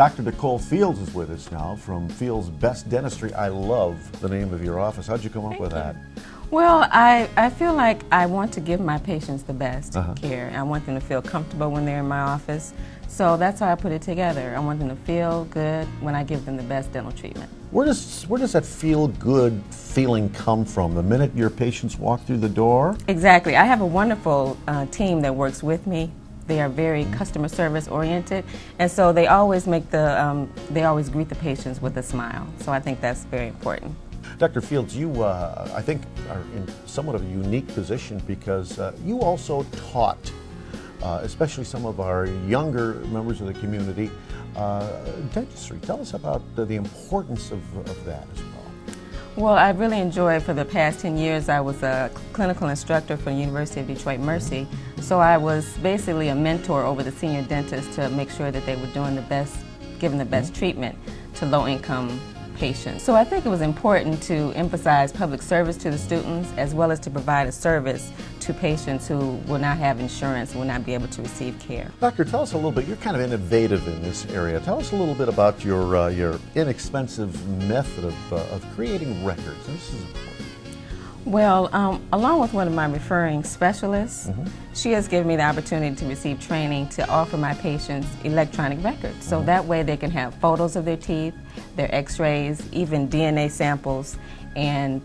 Dr. Nicole Fields is with us now from Feels Best Dentistry. I love the name of your office. How'd you come up Thank with you. that? Well, I, I feel like I want to give my patients the best Uh-huh. care. I want them to feel comfortable when they're in my office. So that's how I put it together. I want them to feel good when I give them the best dental treatment. Where does where does that feel good feeling come from? The minute your patients walk through the door? Exactly. I have a wonderful uh, team that works with me. They are very customer service oriented, and so they always make the um, they always greet the patients with a smile. So I think that's very important. Dr. Fields, you, uh, I think, are in somewhat of a unique position because uh, you also taught, uh, especially some of our younger members of the community, uh, dentistry. Tell us about the, the importance of, of that well. I really enjoyed for the past 10 years. I was a clinical instructor for the University of Detroit Mercy. So I was basically a mentor over the senior dentists to make sure that they were doing the best, giving the best mm-hmm. treatment to low income patients. So I think it was important to emphasize public service to the students as well as to provide a service to patients who will not have insurance, will not be able to receive care. Doctor, tell us a little bit. You're kind of innovative in this area. Tell us a little bit about your uh, your inexpensive method of, uh, of creating records. This is important. Well, um, along with one of my referring specialists, she has given me the opportunity to receive training to offer my patients electronic records. So that way they can have photos of their teeth, their x rays, even DNA samples, and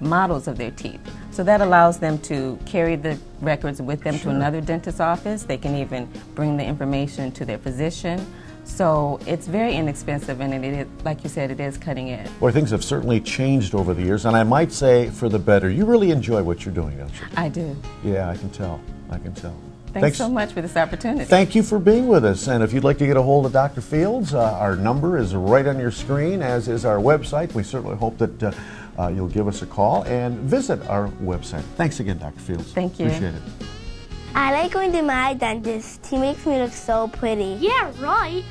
models of their teeth. So that allows them to carry the records with them to another dentist's office. They can even bring the information to their physician. So it's very inexpensive, and it is, like you said, it is cutting edge. Well, things have certainly changed over the years, and I might say for the better. You really enjoy what you're doing, don't you? I do. Yeah, I can tell. I can tell. Thanks, so much for this opportunity. Thank you for being with us. And if you'd like to get a hold of Dr. Fields, uh, our number is right on your screen, as is our website. We certainly hope that uh, uh, you'll give us a call and visit our website. Thanks again, Dr. Fields. Thank you. Appreciate it. I like going to my dentist. He makes me look so pretty. Yeah, right.